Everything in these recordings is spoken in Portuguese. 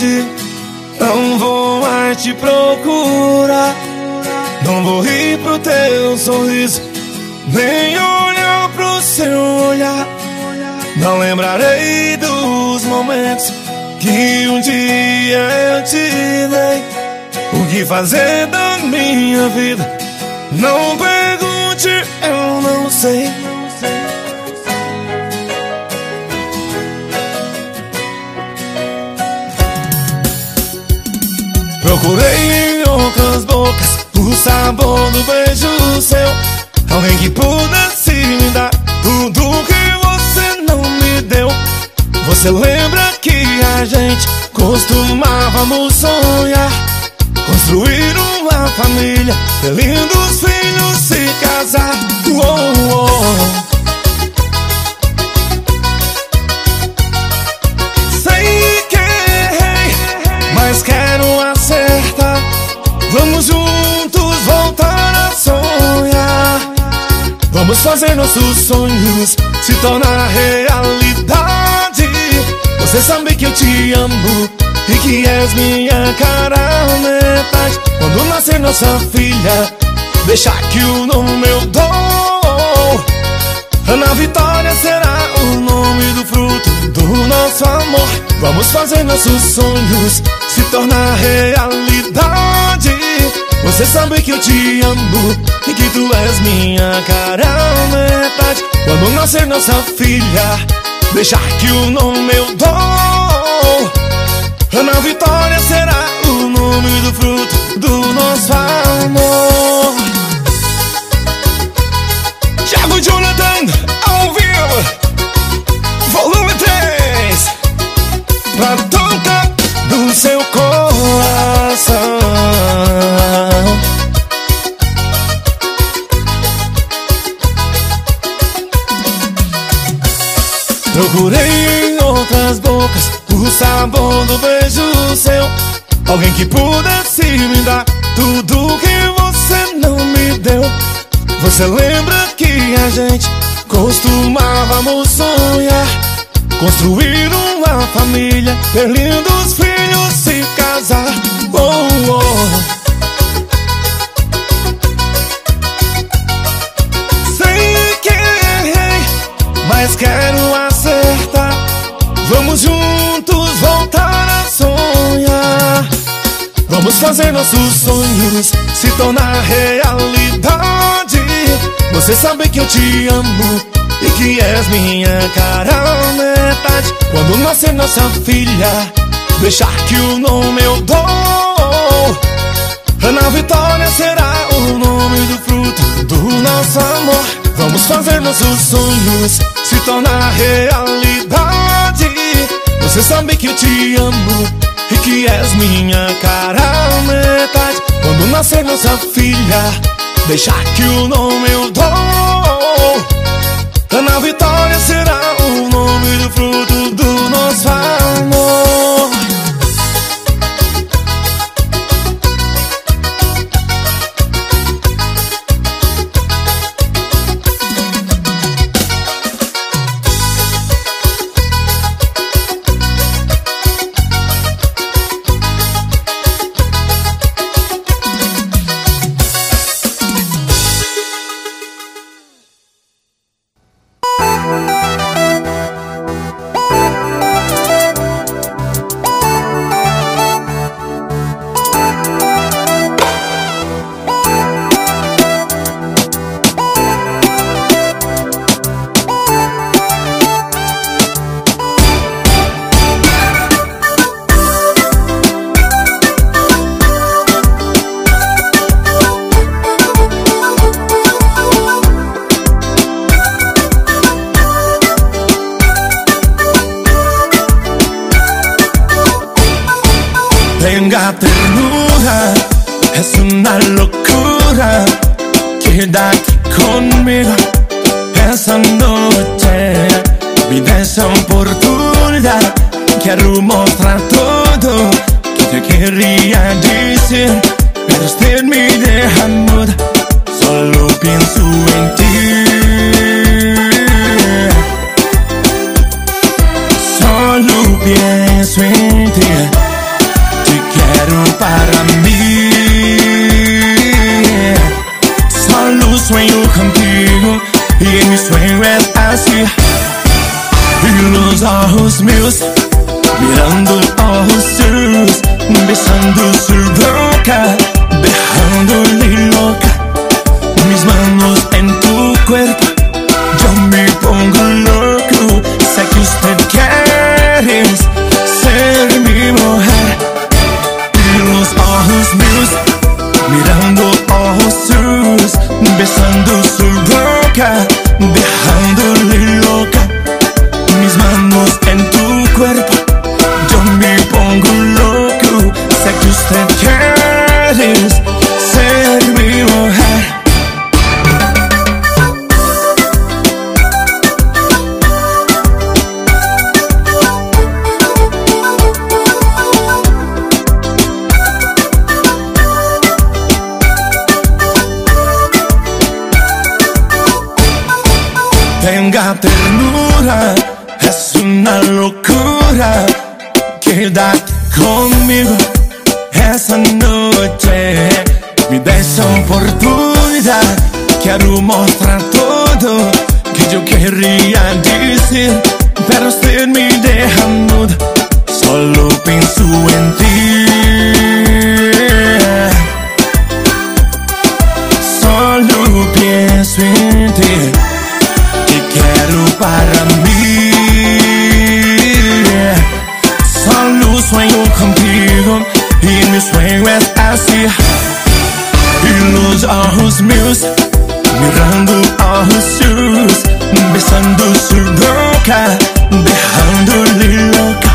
Não vou mais te procurar. Não vou rir pro teu sorriso, nem olhar pro seu olhar. Não lembrarei dos momentos que um dia eu te dei. O que fazer da minha vida? Não pergunte, eu não sei. Procurei em outras bocas o sabor do beijo seu. Alguém que pudesse me dar tudo que você não me deu. Você lembra que a gente costumávamos sonhar? Construir uma família, ter lindos filhos, se casar. Oh, oh. Vamos fazer nossos sonhos se tornar realidade. Você sabe que eu te amo e que és minha cara metade. Quando nascer nossa filha, deixa que o nome eu dou. Ana Vitória será o nome do fruto do nosso amor. Vamos fazer nossos sonhos se tornar realidade. Você sabe que eu te amo que tu és minha cara metade. Quando nascer nossa filha, deixar que o nome eu dou. Ana Vitória será o nome do fruto do nosso amor. Bocas o sabor do beijo seu. Alguém que pudesse me dar tudo que você não me deu. Você lembra que a gente costumávamos sonhar? Construir uma família, ter lindos filhos, se casar. Oh, oh. Mas quero acertar. Vamos juntos voltar a sonhar. Vamos fazer nossos sonhos se tornar realidade. Você sabe que eu te amo e que és minha cara metade. Quando nascer nossa filha, deixar que o nome eu dou. Ana Vitória será o nome do fruto do nosso amor. Vamos fazer nossos sonhos se tornar realidade. Você sabe que eu te amo e que és minha cara metade. Quando nascer nossa filha, deixar que o nome eu dou. Ana Vitória será o nome do fruto do claro para mí. Solo sueño contigo y mi sueño es así. Y los ojos míos mirando ojos sus, besando su boca, dejándole loca. Mis manos en tu cuerpo, yo me pongo loca. Ojos míos, mirando ojos suyos, besando Es una locura. Quédate conmigo esa noche. Me dé esa oportunidad. Quiero mostrar todo que yo quería decir, pero usted me deja muda. Solo pienso en ti. Mi sueño es. Y los ojos míos mirando ojos suyos, besando su boca, dejándole loca.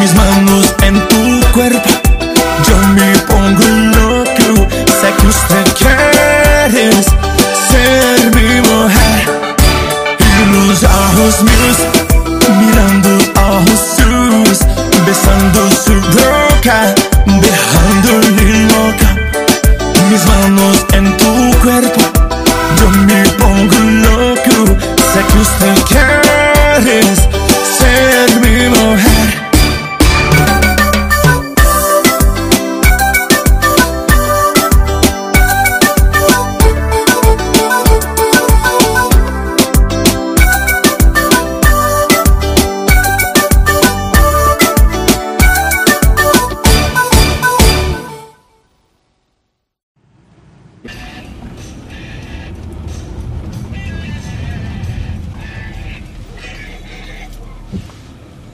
Mis manos en tu cuerpo, yo me pongo loco. Sé que usted quiere ser mi mujer. Y los ojos míos mirando ojos suyos, besando su boca, Mis manos en tu cuerpo,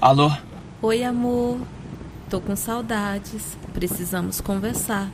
Alô? Oi, amor. Tô com saudades. Precisamos conversar.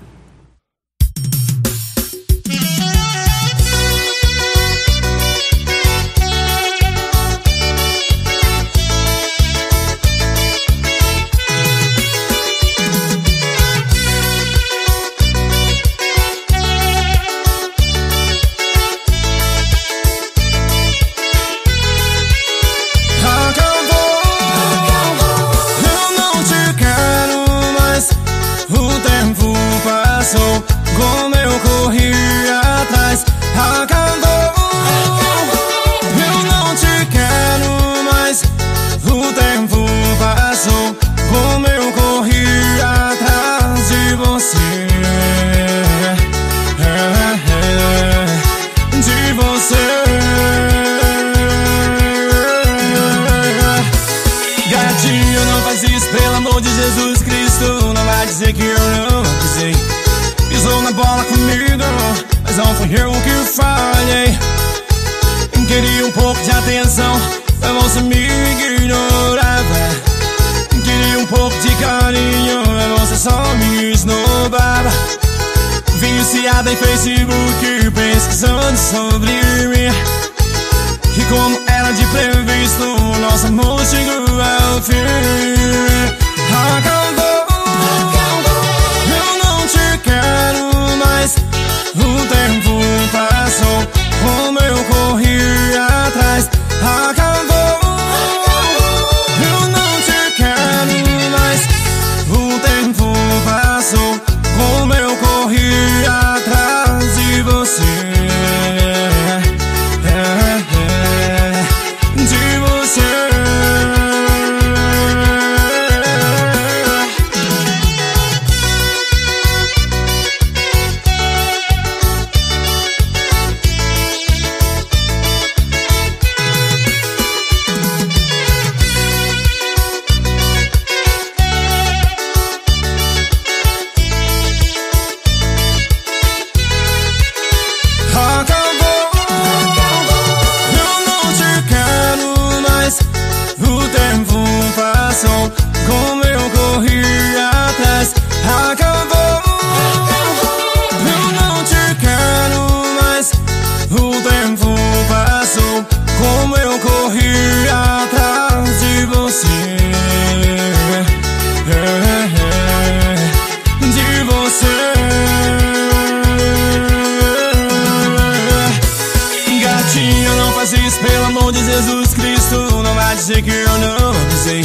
Que eu não avisei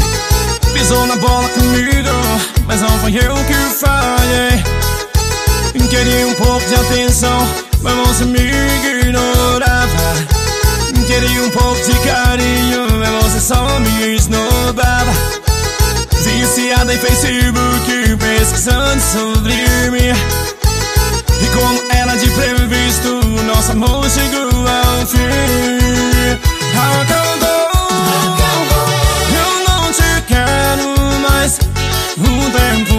Pisou na bola comigo, mas não foi eu que falhei. Queria um pouco de atenção, mas você me ignorava. Queria um pouco de carinho, mas você só me esnobava. Viciada em Facebook, pesquisando sobre mim. E como era de previsto, nosso amor chegou ao fim. Acabou, eu O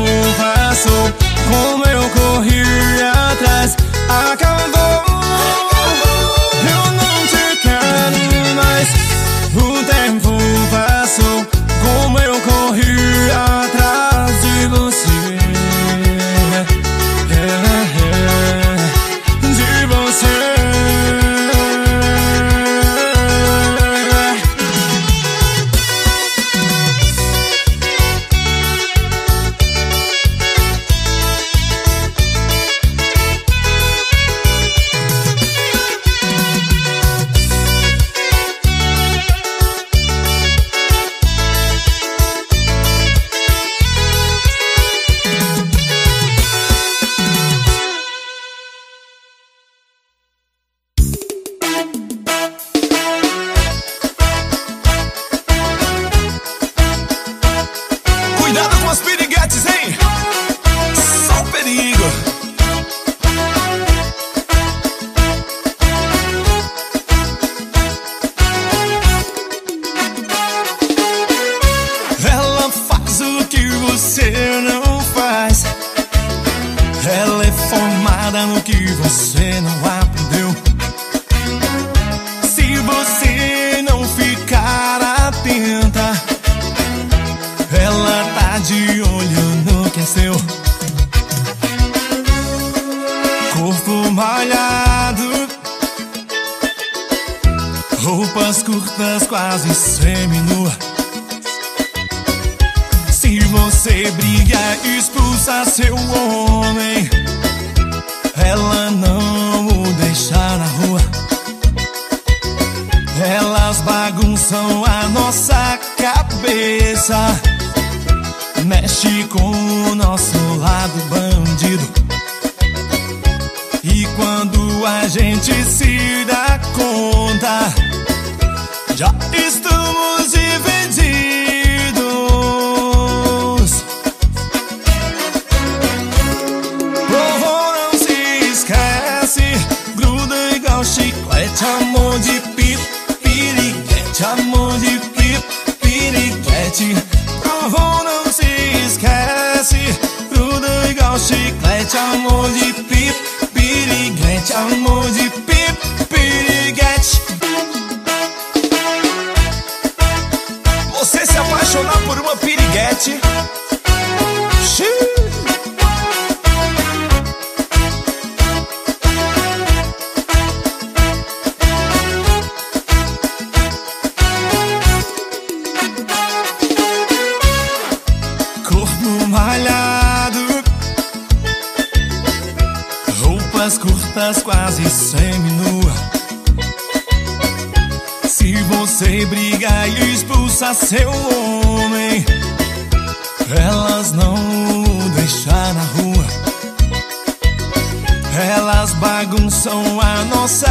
expulsa seu homem. Ela não o deixa na rua. Elas bagunçam a nossa cabeça. Mexe com o nosso lado bandido. E quando a gente se dá conta Já estamos apaixonar por uma piriguete. Xiii. Corpo malhado. Roupas curtas quase seminua. Se você briga e expulsa seu homem Elas não o deixam na rua. Elas bagunçam a nossa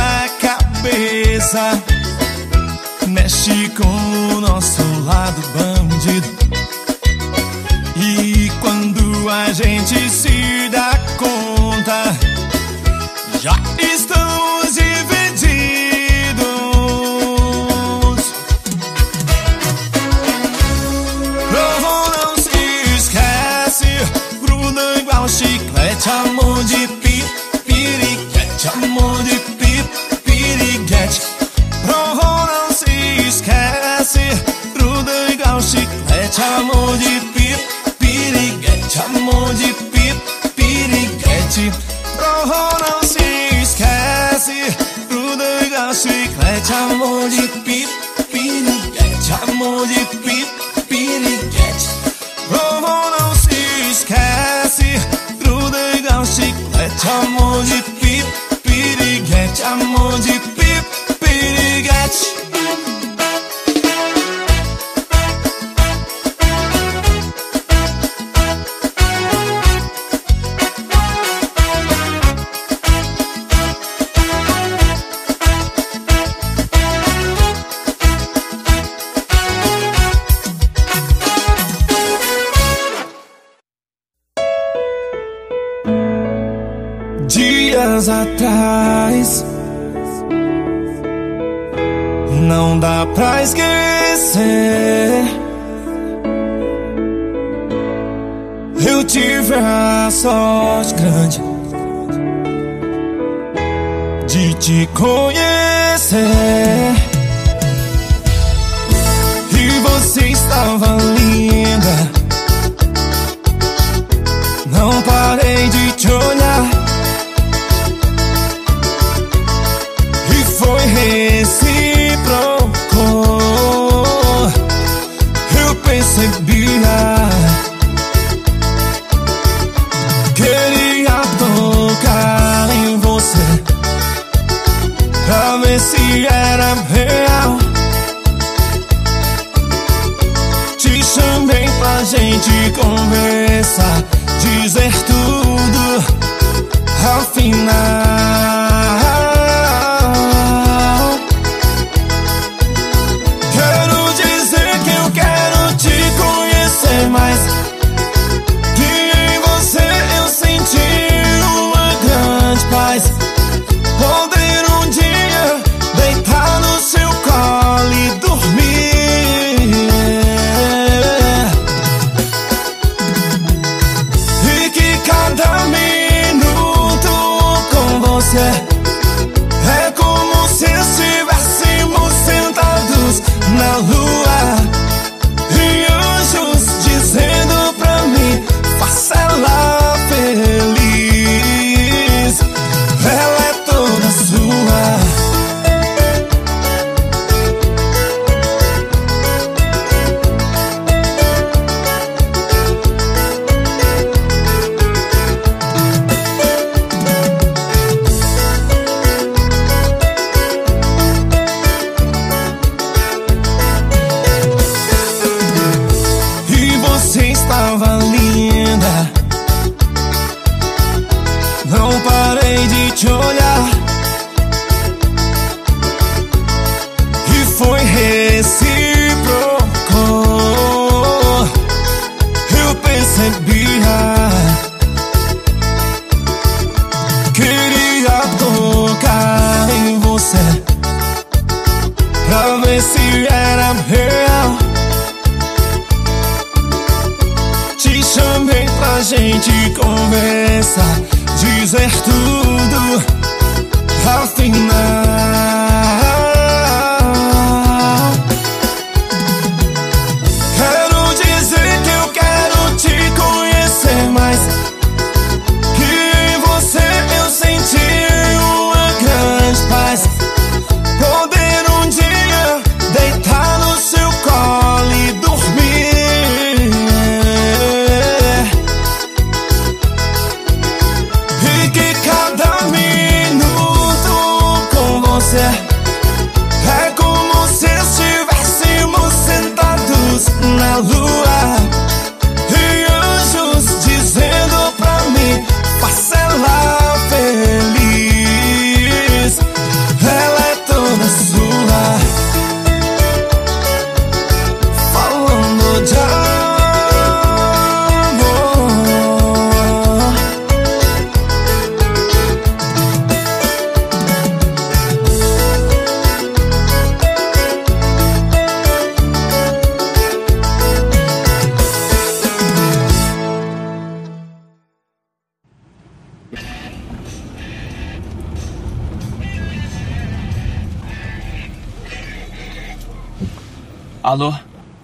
dias atrás. Não dá pra esquecer. Eu tive a sorte grande de te conhecer. E você estava linda.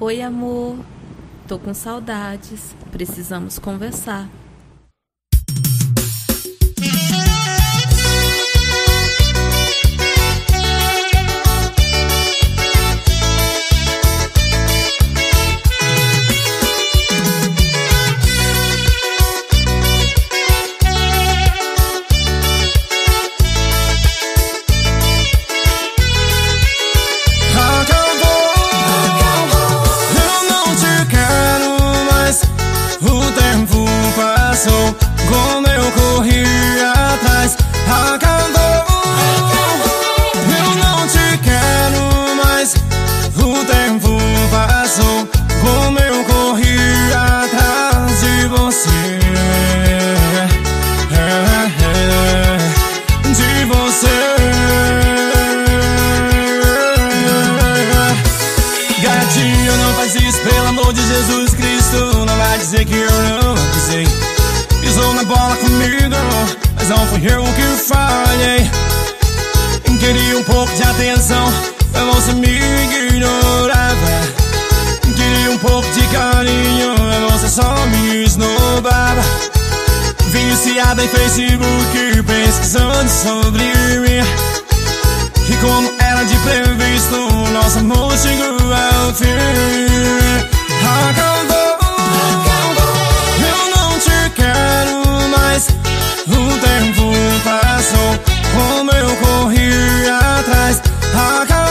Oi, amor. Tô com saudades. Precisamos conversar. Fui eu que falhei Queria um pouco de atenção Mas você me ignorava Queria um pouco de carinho Mas você só me. Esnobava Viciada em Facebook Pesquisando sobre mim E como era de previsto Nosso amor chegou ao fim Acabou atrás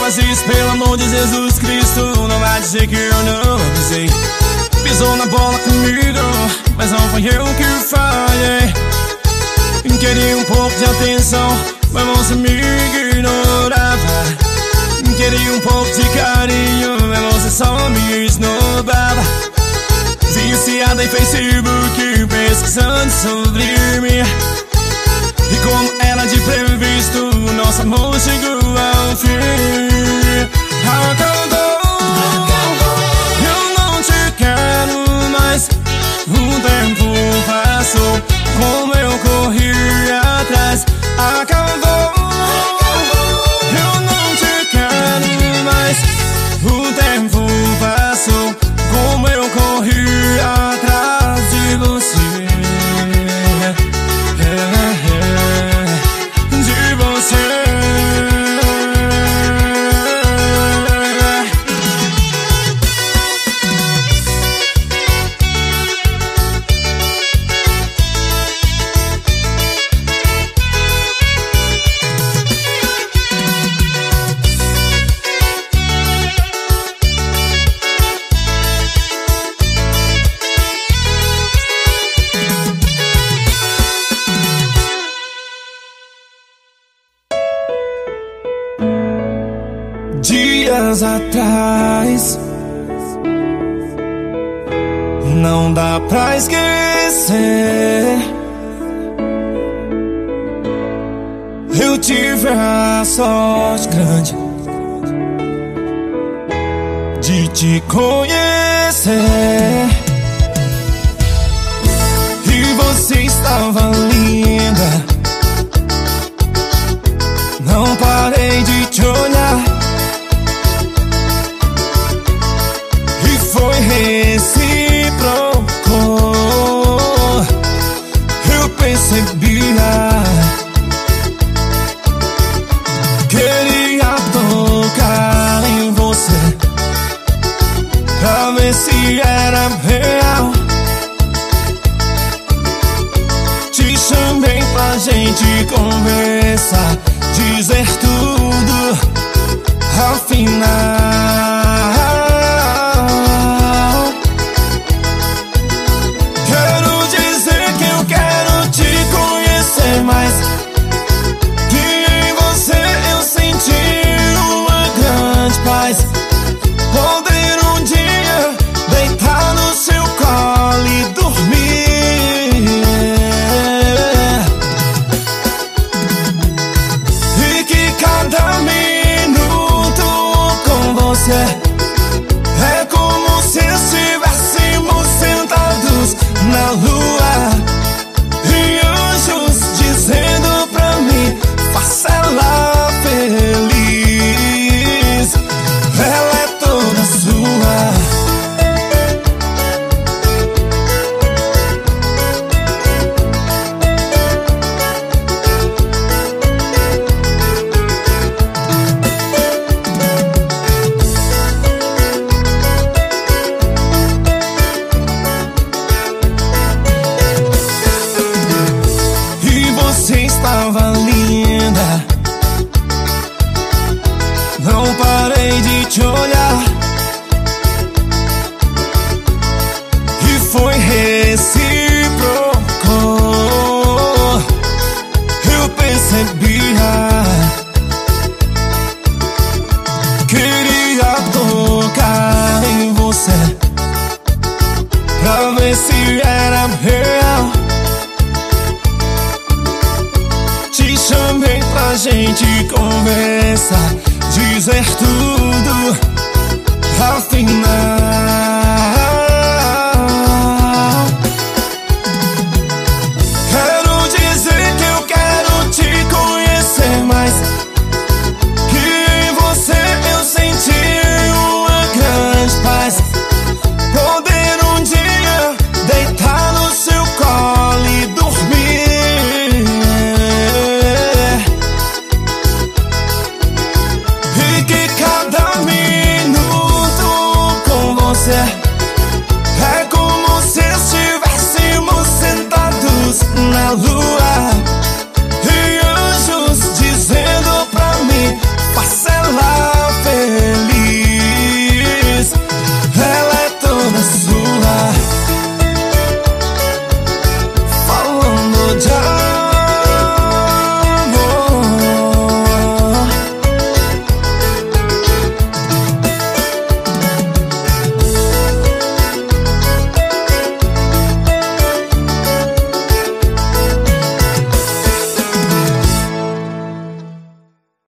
faz isso, pelo amor de Jesus Cristo. Não vai dizer que eu não avisei Pisou na bola comigo Mas não foi eu que falhei. Queria um pouco de atenção Mas você me ignorava. Queria um pouco de carinho Mas você só me esnobava. Viciada em Facebook Pesquisando sobre mim. E como era de previsto, nosso amor chegou ao fim. Acabou. Eu não te quero mais. O tempo passou, como eu corri atrás. Acabou. Eu não te quero mais. O tempo passou,